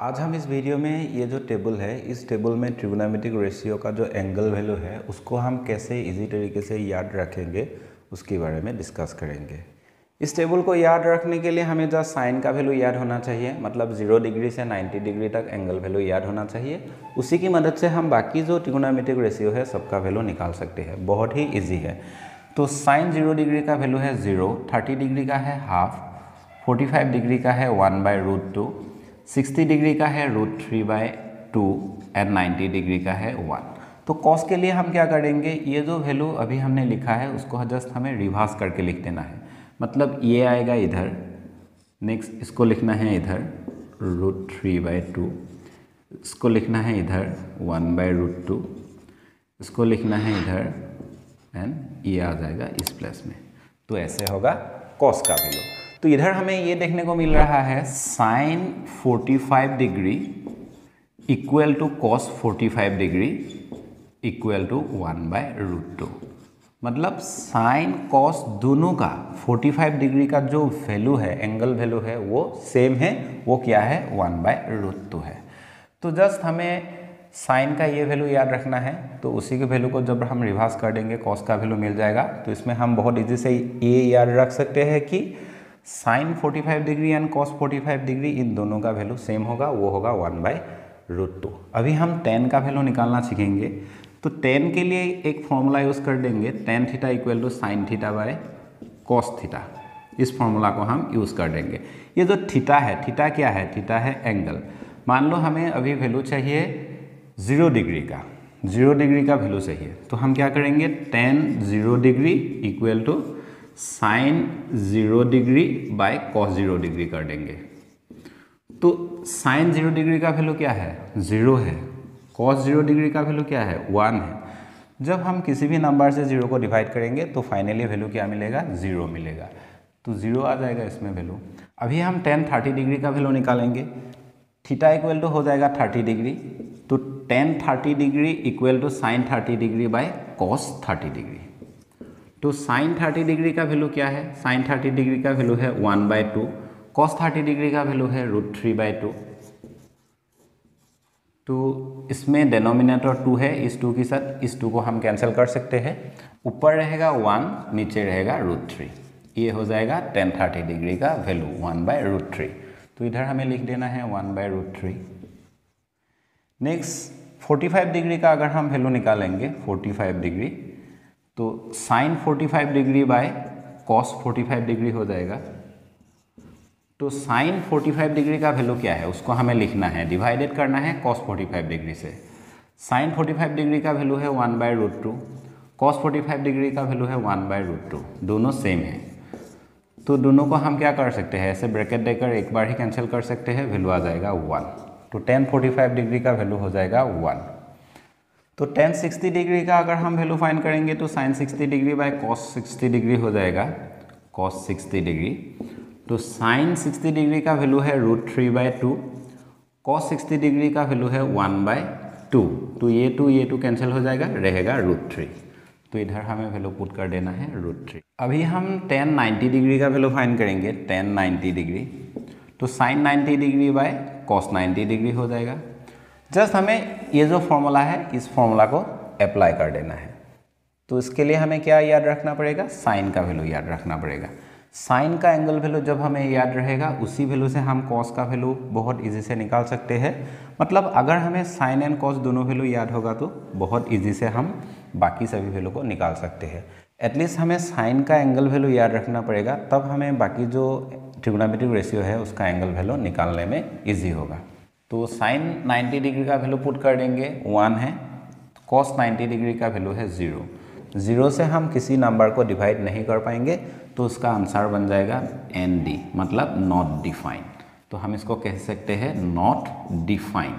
आज हम इस वीडियो में ये जो टेबल है, इस टेबल में ट्रिग्नोमेट्रिक रेशियो का जो एंगल वैल्यू है, उसको हम कैसे इजी तरीके से याद रखेंगे, उसके बारे में डिस्कस करेंगे। इस टेबल को याद रखने के लिए हमें जस्ट साइन का वैल्यू याद होना चाहिए मतलब ज़ीरो डिग्री से 90 डिग्री तक एंगल वैल्यू याद होना चाहिए। उसी की मदद से हम बाकी जो ट्रिग्नोमेट्रिक रेशियो है, सबका वैल्यू निकाल सकते हैं। बहुत ही ईजी है। तो साइन ज़ीरो डिग्री का वैल्यू है ज़ीरो थर्टी डिग्री का है हाफ़ फोर्टी फाइव डिग्री का है one by root two sixty degree का है root three by two and ninety degree का है वन तो कॉस के लिए हम क्या करेंगे? ये जो वैल्यू अभी हमने लिखा है, उसको जस्ट हमें रिवर्स करके लिख देना है। मतलब ये आएगा इधर नेक्स्ट इसको लिखना है इधर रूट थ्री बाई टू इसको लिखना है इधर वन बाय रूट टू इसको लिखना है इधर एंड ये आ जाएगा इस प्लेस में। तो ऐसे होगा कॉस का वैल्यू तो इधर हमें ये देखने को मिल रहा है sine 45 degree equal to cos 45 degree equal to one by root two मतलब साइन कॉस दोनों का 45 डिग्री का जो वैल्यू है एंगल वैल्यू है, वो सेम है, वो क्या है? वन बाय रूट टू है। तो जस्ट हमें साइन का ये वैल्यू याद रखना है तो उसी के वैल्यू को जब हम रिवर्स कर देंगे कॉस का वैल्यू मिल जाएगा तो इसमें हम बहुत इजी से ये याद रख सकते हैं कि sine 45 degree and cos 45 degree, इन दोनों का वैल्यू सेम होगा, वो होगा वन बाई रूट टू अभी हम टेन का वैल्यू निकालना सीखेंगे। तो टेन के लिए एक फॉर्मूला यूज़ कर देंगे tan theta equal to sine theta by cos theta इस फॉर्मूला को हम यूज़ कर देंगे। ये जो थीटा है थीटा क्या है? थीटा है एंगल मान लो हमें अभी वैल्यू चाहिए ज़ीरो डिग्री का। ज़ीरो डिग्री का वैल्यू चाहिए। तो हम क्या करेंगे? Tan zero degree equal to sine zero degree by cos zero degree कर देंगे। तो साइन ज़ीरो डिग्री का वैल्यू क्या है? ज़ीरो है। कॉस ज़ीरो डिग्री का वैल्यू क्या है? वन है। जब हम किसी भी नंबर से ज़ीरो को डिवाइड करेंगे तो फाइनली वैल्यू क्या मिलेगा? ज़ीरो मिलेगा। तो ज़ीरो आ जाएगा इसमें वैल्यू अभी हम टेन थर्टी डिग्री का वैल्यू निकालेंगे। थीटा इक्वल टू हो जाएगा थर्टी डिग्री तो tan thirty degree equal to sine thirty degree by cos thirty degree तो साइन थर्टी डिग्री का वैल्यू क्या है? साइन थर्टी डिग्री का वैल्यू है one by two cos thirty degree का वैल्यू है रूट थ्री बाय टू तो इसमें डेनोमिनेटर टू है, इस टू के साथ, इस टू को हम कैंसिल कर सकते हैं। ऊपर रहेगा वन नीचे रहेगा रूट थ्री ये हो जाएगा टेन थर्टी डिग्री का value one by root three तो इधर हमें लिख देना है one by root three next forty five degree का अगर हम वैल्यू निकालेंगे फोर्टी फाइव डिग्री तो sine 45 degree by cos 45 degree हो जाएगा। तो साइन 45 डिग्री का वैल्यू क्या है? उसको हमें लिखना है डिवाइडेड करना है कॉस 45 डिग्री से। साइन 45 डिग्री का वैल्यू है one by root two cos forty degree का वैल्यू है वन बाय रूट टू दोनों सेम है। तो दोनों को हम क्या कर सकते हैं? ऐसे ब्रैकेट देकर एक बार ही कैंसिल कर सकते हैं वैल्यू आ जाएगा वन तो टेन फोर्टी फाइव डिग्री का वैल्यू हो जाएगा वन तो टेन सिक्सटी डिग्री का अगर हम वैल्यू फाइन करेंगे तो sine sixty degree by cos sixty degree हो जाएगा। कॉस सिक्सटी डिग्री तो साइन सिक्सटी डिग्री का वैल्यू है root three by two cos sixty degree का वैल्यू है वन बाय टू तो ये टू ये टू कैंसिल हो जाएगा, रहेगा रूट थ्री तो इधर हमें वैल्यू पुट कर देना है रूट थ्री अभी हम टेन नाइन्टी डिग्री का वैल्यू फाइन करेंगे टेन नाइन्टी डिग्री तो sine ninety degree by cos ninety degree हो जाएगा। जस्ट हमें ये जो फॉर्मूला है, इस फॉर्मूला को अप्लाई कर देना है। तो इसके लिए हमें क्या याद रखना पड़ेगा? साइन का वैल्यू याद रखना पड़ेगा। साइन का एंगल वैल्यू जब हमें याद रहेगा, उसी वैल्यू से हम कॉस का वैल्यू बहुत इजी से निकाल सकते हैं। मतलब अगर हमें साइन एंड कॉस दोनों वैल्यू याद होगा तो बहुत इजी से हम बाकी सभी वैल्यू को निकाल सकते हैं। एटलीस्ट हमें साइन का एंगल वैल्यू याद रखना पड़ेगा, तब हमें बाकी जो ट्रिग्नोमेट्रिक रेशियो है, उसका एंगल वैल्यू निकालने में ईजी होगा। तो साइन 90 डिग्री का वैल्यू पुट कर देंगे, वन है कॉस 90 डिग्री का वैल्यू है ज़ीरो। ज़ीरो से हम किसी नंबर को डिवाइड नहीं कर पाएँगे तो उसका आंसर बन जाएगा एन डी मतलब नॉट डिफाइंड तो हम इसको कह सकते हैं नॉट डिफाइंड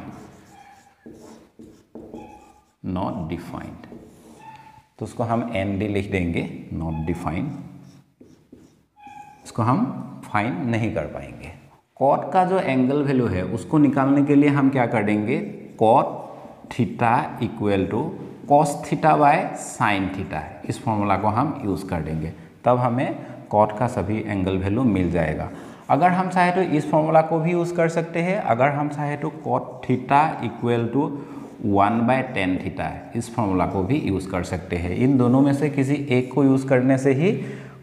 नॉट डिफाइंड तो उसको हम एन डी लिख देंगे नॉट डिफाइंड इसको हम फाइन नहीं कर पाएँगे। कॉट का जो एंगल वैल्यू है, उसको निकालने के लिए हम क्या कर देंगे cot theta equal to cos theta by sine theta इस फॉर्मूला को हम यूज़ कर देंगे तब हमें कॉट का सभी एंगल वैल्यू मिल जाएगा। अगर हम चाहे तो इस फॉर्मूला को भी यूज़ कर सकते हैं। अगर हम चाहे तो cot theta equal to one by tan theta इस फॉर्मूला को भी यूज़ कर सकते हैं। इन दोनों में से किसी एक को यूज़ करने से ही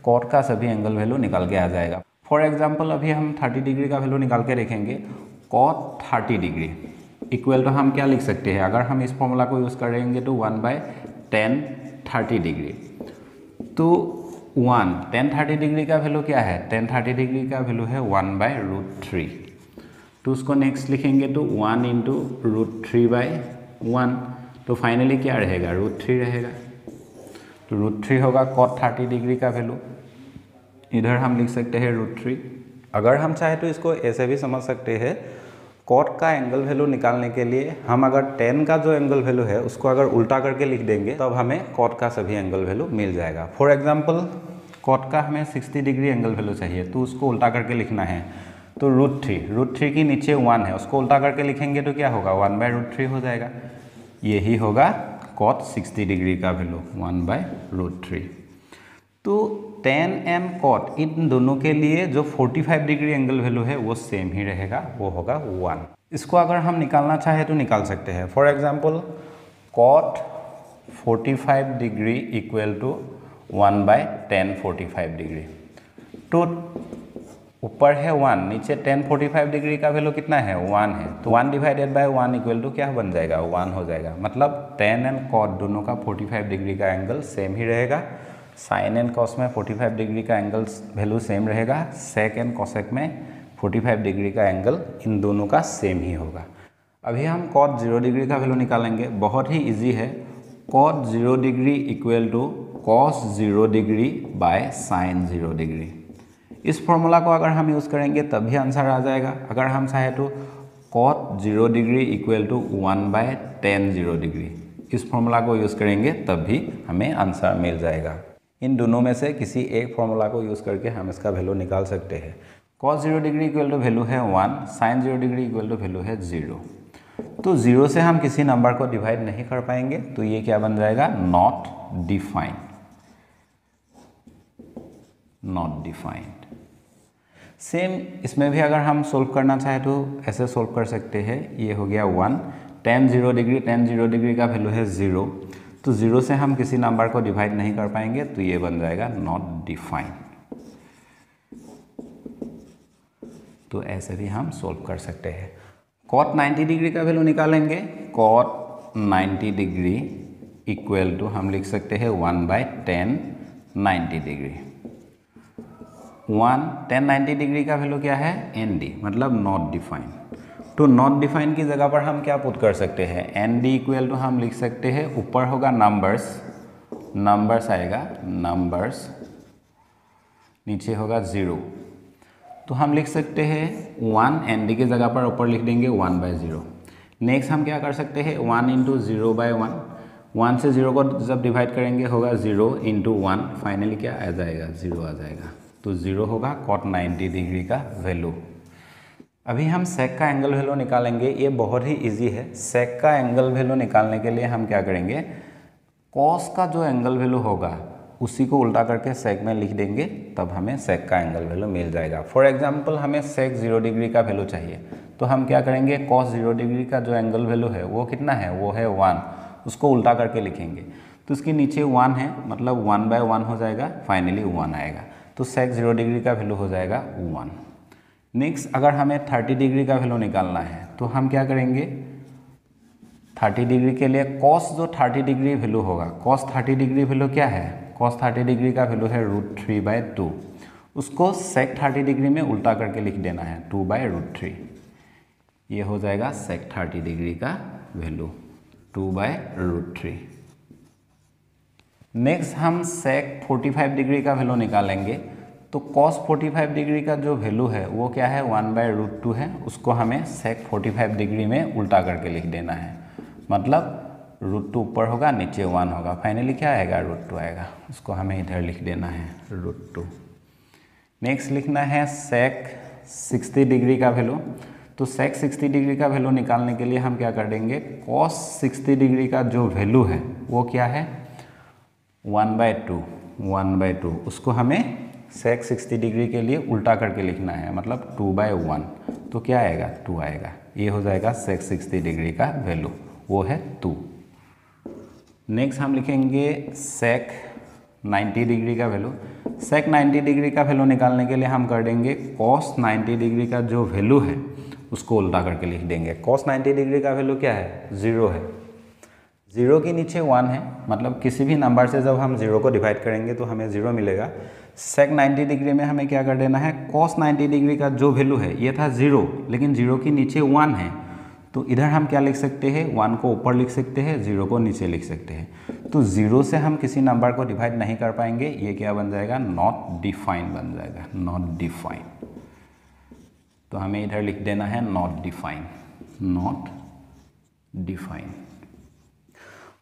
कॉट का सभी एंगल वैल्यू निकल के आ जाएगा। फॉर एग्ज़ाम्पल अभी हम थर्टी डिग्री का वैल्यू निकाल के देखेंगे। Cot thirty degree equal to हम क्या लिख सकते हैं? अगर हम इस फॉर्मूला को यूज़ करेंगे तो one by tan thirty degree तो वन टेन थर्टी डिग्री का वैल्यू क्या है? टेन थर्टी डिग्री का वैल्यू है वन बाय रूट थ्री तो उसको नेक्स्ट लिखेंगे तो one into root three by one तो फाइनली क्या रहेगा? रूट थ्री रहेगा। तो रूट थ्री होगा कॉट थर्टी डिग्री का वैल्यू इधर हम लिख सकते हैं रूट थ्री अगर हम चाहे तो इसको ऐसे भी समझ सकते हैं कॉट का एंगल वैल्यू निकालने के लिए हम अगर टेन का जो एंगल वैल्यू है, उसको अगर उल्टा करके लिख देंगे, तब हमें कॉट का सभी एंगल वैल्यू मिल जाएगा। फॉर एग्ज़ाम्पल कॉट का हमें 60 डिग्री एंगल वैल्यू चाहिए तो उसको उल्टा करके लिखना है। तो रूट थ्री रूट थ्री की नीचे वन है, उसको उल्टा करके लिखेंगे तो क्या होगा? वन बाय रूट थ्री हो जाएगा। यही होगा कॉट 60 डिग्री का value one by root three तो टेन एंड कॉट इन दोनों के लिए जो 45 डिग्री एंगल वैल्यू है, वो सेम ही रहेगा, वो होगा वन इसको अगर हम निकालना चाहे तो निकाल सकते हैं। For example cot 45 degree equal to one by tan forty degree तो ऊपर है वन नीचे टेन फोर्टी फाइव डिग्री का वैल्यू कितना है? वन है। तो one divided by one equal to क्या बन जाएगा? वन हो जाएगा। मतलब टेन एंड कॉट दोनों का फोर्टी फाइव डिग्री का एंगल सेम ही रहेगा। साइन एंड कॉस में 45 डिग्री का एंगल वैल्यू सेम रहेगा सेक एंड कॉसेक में 45 डिग्री का एंगल इन दोनों का सेम ही होगा। अभी हम कॉट ज़ीरो डिग्री का वैल्यू निकालेंगे, बहुत ही इजी है। Cot zero degree equal to cos zero degree by sine zero degree इस फॉर्मूला को अगर हम यूज़ करेंगे तब भी आंसर आ जाएगा। अगर हम चाहे तो cot zero degree equal to one by tan zero degree इस फॉर्मूला को यूज़ करेंगे तब भी हमें आंसर मिल जाएगा। इन दोनों में से किसी एक फॉर्मूला को यूज़ करके हम इसका वैल्यू निकाल सकते हैं। Cos zero degree equal to value है one sine zero degree equal to value है ज़ीरो तो ज़ीरो से हम किसी नंबर को डिवाइड नहीं कर पाएँगे तो ये क्या बन जाएगा? Not defined not defined same इसमें भी अगर हम सोल्व करना चाहें तो ऐसे सोल्व कर सकते हैं। ये हो गया one tan zero degree tan zero degree का वैल्यू है ज़ीरो तो ज़ीरो से हम किसी नंबर को डिवाइड नहीं कर पाएँगे तो ये बन जाएगा नॉट डिफाइन तो ऐसे भी हम सोल्व कर सकते हैं। कॉट 90 डिग्री का वैल्यू निकालेंगे। कॉट 90 डिग्री इक्वल टू हम लिख सकते हैं one by tan ninety degree one tan ninety degree का वैल्यू क्या है? एन डी मतलब नॉट डिफाइन तो नॉट डिफाइन की जगह पर हम क्या पुट कर सकते हैं? एन डी इक्वल टू हम लिख सकते हैं, ऊपर होगा नंबर्स नंबर्स आएगा नंबर्स नीचे होगा ज़ीरो तो हम लिख सकते हैं वन एन डी की जगह पर ऊपर लिख देंगे वन बाय ज़ीरो नेक्स्ट हम क्या कर सकते हैं? One into zero by one one से ज़ीरो को जब डिवाइड करेंगे, होगा ज़ीरो इंटू वन फाइनली क्या आ जाएगा? ज़ीरो आ जाएगा. तो ज़ीरो होगा कॉट नाइन्टी डिग्री का वैल्यू अभी हम सेक का एंगल वैल्यू निकालेंगे, ये बहुत ही इजी है। सेक का एंगल वैल्यू निकालने के लिए हम क्या करेंगे? कॉस का जो एंगल वैल्यू होगा, उसी को उल्टा करके सेक में लिख देंगे, तब हमें सेक का एंगल वैल्यू मिल जाएगा। फॉर एग्जांपल हमें सेक ज़ीरो डिग्री का वैल्यू चाहिए। तो हम क्या करेंगे? कॉस ज़ीरो डिग्री का जो एंगल वैल्यू है, वो कितना है? वो है वन उसको उल्टा करके लिखेंगे। तो उसके नीचे वन है मतलब वन बाय वन हो जाएगा फाइनली वन आएगा। तो सेक ज़ीरो डिग्री का वैल्यू हो जाएगा वन नेक्स्ट अगर हमें 30 डिग्री का वैल्यू निकालना है तो हम क्या करेंगे? 30 डिग्री के लिए कॉस जो 30 डिग्री वैल्यू होगा कॉस 30 डिग्री वैल्यू क्या है? कॉस 30 डिग्री का वैल्यू है रूट थ्री बाय टू उसको सेक 30 डिग्री में उल्टा करके लिख देना है टू बाय रूट थ्री ये हो जाएगा सेक 30 डिग्री का value two by root three next हम सेक 45 डिग्री का वैल्यू निकालेंगे तो कॉस 45 डिग्री का जो वैल्यू है, वो क्या है? वन बाय रूट टू है। उसको हमें सेक 45 डिग्री में उल्टा करके लिख देना है। मतलब रूट टू ऊपर होगा, नीचे वन होगा। फाइनली क्या आएगा? रूट टू आएगा। उसको हमें इधर लिख देना है रूट टू नेक्स्ट लिखना है सेक 60 डिग्री का वैल्यू तो सेक 60 डिग्री का वैल्यू निकालने के लिए हम क्या कर देंगे? कॉस 60 डिग्री का जो वैल्यू है, वो क्या है? One by two one by two उसको हमें सेक 60 डिग्री के लिए उल्टा करके लिखना है मतलब टू बाय वन तो क्या आएगा? टू आएगा। ये हो जाएगा सेक 60 डिग्री का वैल्यू वो है टू नेक्स्ट हम लिखेंगे सेक 90 डिग्री का वैल्यू सेक 90 डिग्री का वैल्यू निकालने के लिए हम कर देंगे कॉस 90 डिग्री का जो वैल्यू है, उसको उल्टा करके लिख देंगे। कॉस 90 डिग्री का वैल्यू क्या है? ज़ीरो है। ज़ीरो के नीचे वन है मतलब किसी भी नंबर से जब हम ज़ीरो को डिवाइड करेंगे तो हमें ज़ीरो मिलेगा। सेक 90 डिग्री में हमें क्या कर देना है? कॉस 90 डिग्री का जो वैल्यू है, ये था ज़ीरो लेकिन ज़ीरो के नीचे वन है। तो इधर हम क्या लिख सकते हैं? वन को ऊपर लिख सकते हैं ज़ीरो को नीचे लिख सकते हैं। तो ज़ीरो से हम किसी नंबर को डिवाइड नहीं कर पाएँगे, ये क्या बन जाएगा? नॉट डिफाइन बन जाएगा। नॉट डिफाइन तो हमें इधर लिख देना है not define not define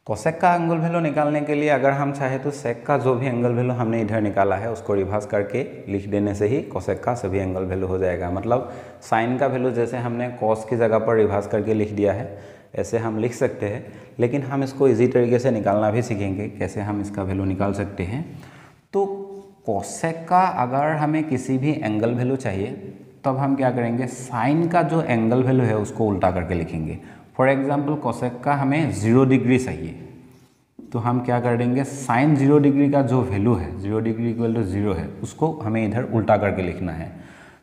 cosec का एंगल वैल्यू निकालने के लिए अगर हम चाहे तो सेक का जो भी एंगल वैल्यू हमने इधर निकाला है, उसको रिवर्स करके लिख देने से ही कोसेक का सभी एंगल वैल्यू हो जाएगा। मतलब साइन का वैल्यू जैसे हमने कॉस की जगह पर रिवर्स करके लिख दिया है, ऐसे हम लिख सकते हैं। लेकिन हम इसको ईजी तरीके से निकालना भी सीखेंगे, कैसे हम इसका वैल्यू निकाल सकते हैं। तो कोसेक का अगर हमें किसी भी एंगल वैल्यू चाहिए, तब हम क्या करेंगे? साइन का जो एंगल वैल्यू है, उसको उल्टा करके लिखेंगे। फॉर एग्ज़ाम्पल कोसेक का हमें ज़ीरो डिग्री चाहिए। तो हम क्या कर देंगे? साइन ज़ीरो डिग्री का जो वैल्यू है zero degree equal to zero है, उसको हमें इधर उल्टा करके लिखना है।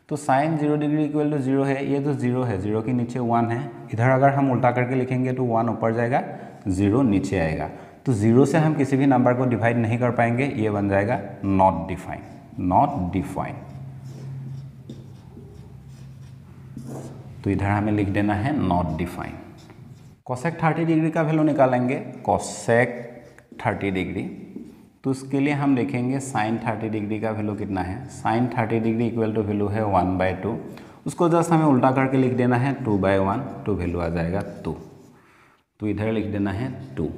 तो sine zero degree equal to zero है, ये तो ज़ीरो है ज़ीरो के नीचे वन है। इधर अगर हम उल्टा करके लिखेंगे तो वन ऊपर जाएगा ज़ीरो नीचे आएगा। तो ज़ीरो से हम किसी भी नंबर को डिवाइड नहीं कर पाएँगे, ये बन जाएगा नॉट डिफाइन नॉट डिफाइन तो इधर हमें लिख देना है नॉट डिफाइन कोसेक 30 डिग्री का वैल्यू निकालेंगे। कोसेक 30 डिग्री तो उसके लिए हम देखेंगे साइन 30 डिग्री का वैल्यू कितना है। Sine 30 degree equal to value है वन बाय टू उसको जस्ट हमें उल्टा करके लिख देना है two by one two value आ जाएगा टू तो इधर लिख देना है टू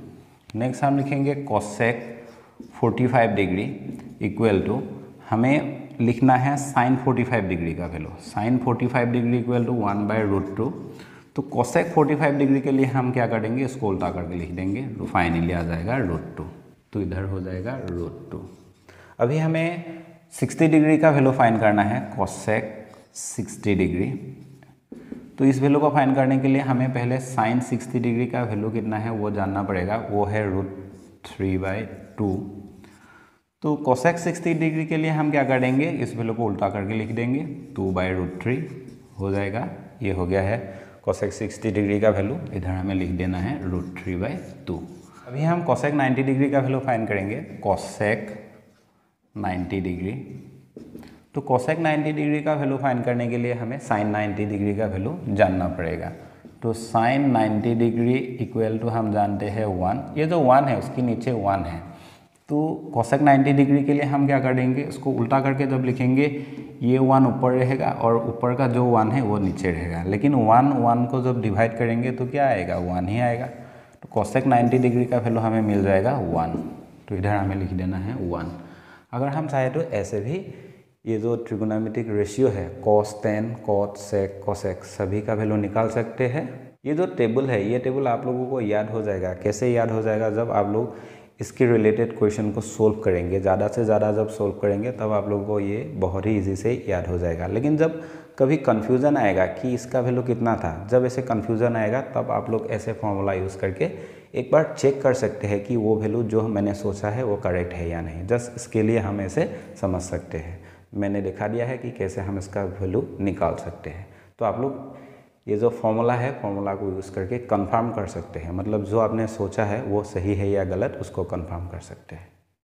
नेक्स्ट हम लिखेंगे कोसेक 45 डिग्री इक्वल टू हमें लिखना है साइन 45 डिग्री का value sine 45 degree equal to one by root two तो कोसेक 45 डिग्री के लिए हम क्या करेंगे? इसको उल्टा करके लिख देंगे। तो फाइनली आ जाएगा रूट टू तो इधर हो जाएगा रूट टू अभी हमें 60 डिग्री का वैल्यू फाइन करना है कोसेक 60 डिग्री तो इस वैल्यू को फाइन करने के लिए हमें पहले साइन 60 डिग्री का वैल्यू कितना है वो जानना पड़ेगा। वो है रूट थ्री बाई टू तो कोसेक 60 डिग्री के लिए हम क्या करेंगे? इस वैल्यू को उल्टा करके लिख देंगे। टू बाई रूट थ्री हो जाएगा। ये हो गया है कोसेक 60 डिग्री का वैल्यू इधर हमें लिख देना है रूट थ्री बाई टू अभी हम कोसेक 90 डिग्री का वैल्यू फाइन करेंगे कोसेक 90 डिग्री तो कोसेक 90 डिग्री का वैल्यू फाइन करने के लिए हमें साइन 90 डिग्री का वैल्यू जानना पड़ेगा. तो साइन 90 डिग्री इक्वल टू हम जानते हैं वन ये जो वन है, उसके नीचे वन है. तो कोसेक 90 डिग्री के लिए हम क्या करेंगे उसको उल्टा करके जब लिखेंगे, ये वन ऊपर रहेगा और ऊपर का जो वन है वो नीचे रहेगा। लेकिन वन वन को जब डिवाइड करेंगे तो क्या आएगा? वन ही आएगा। तो कोसेक 90 डिग्री का वैल्यू हमें मिल जाएगा वन तो इधर हमें लिख देना है वन अगर हम चाहें तो ऐसे भी ये जो ट्रिगोनामेटिक रेशियो है cos tan cot sec cosec सभी का वैल्यू निकाल सकते हैं। ये जो टेबल है, ये टेबल आप लोगों को याद हो जाएगा। कैसे याद हो जाएगा? जब आप लोग इसके रिलेटेड क्वेश्चन को सोल्व करेंगे। ज़्यादा से ज़्यादा जब सोल्व करेंगे, तब आप लोगों को ये बहुत ही इजी से याद हो जाएगा। लेकिन जब कभी कन्फ्यूज़न आएगा कि इसका वैल्यू कितना था, जब ऐसे कन्फ्यूज़न आएगा, तब आप लोग ऐसे फॉर्मूला यूज़ करके एक बार चेक कर सकते हैं कि वो वैल्यू जो मैंने सोचा है, वो करेक्ट है या नहीं। जस्ट इसके लिए हम ऐसे समझ सकते हैं। मैंने दिखा दिया है कि कैसे हम इसका वैल्यू निकाल सकते हैं। तो आप लोग ये जो फॉर्मूला है फॉर्मूला को यूज़ करके कंफर्म कर सकते हैं। मतलब जो आपने सोचा है, वो सही है या गलत, उसको कंफर्म कर सकते हैं।